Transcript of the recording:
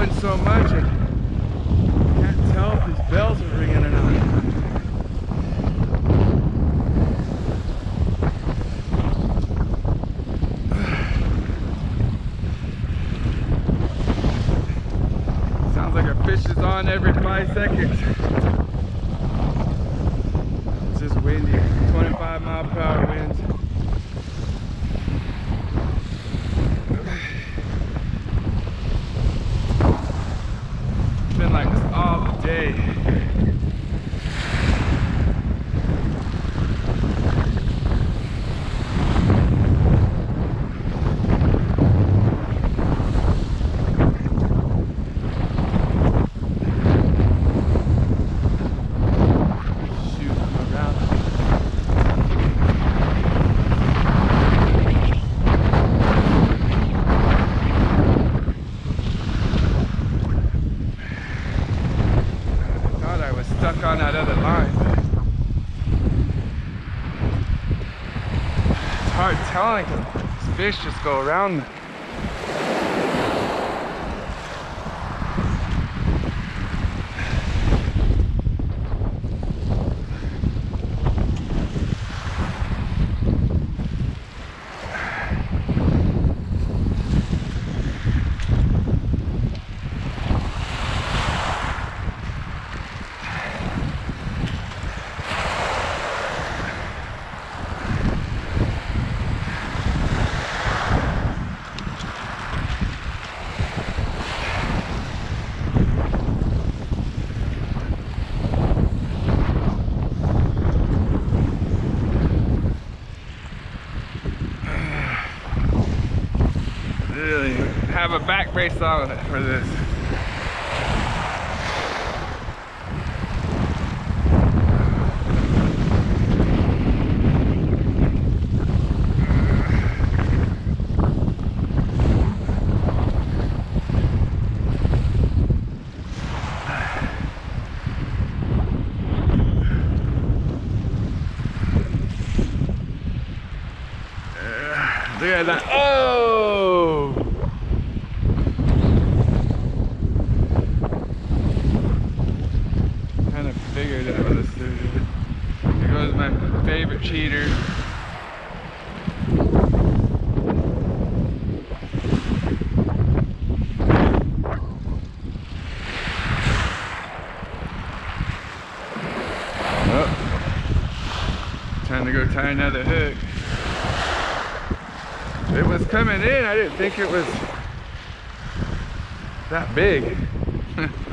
wind's blowing so much, I can't tell if these bells are ringing or not. Sounds like a fish is on every five seconds. It's just windy, 25 mile per hour all day. Shoot, I'm around. I thought I was stuck on that other line. It's hard telling these fish just go around. Really have a back brace on for this. Uh, look at that. Oh! Figured that was a sturgeon. Here goes my favorite cheater. Oh. Time to go tie another hook. It was coming in. I didn't think it was that big.